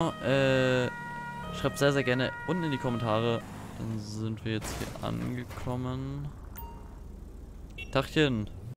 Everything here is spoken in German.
Äh, schreibt sehr, sehr gerne unten in die Kommentare. Dann sind wir jetzt hier angekommen. Tachchen.